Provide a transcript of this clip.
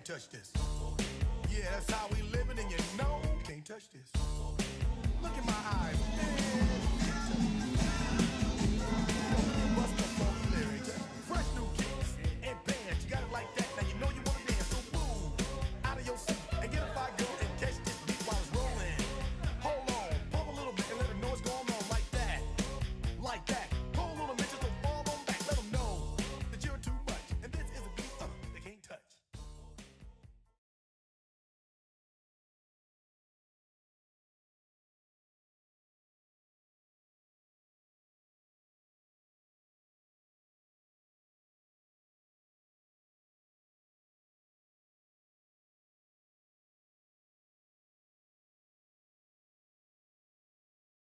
can't touch this. Yeah, that's how we living, and you know can't touch this.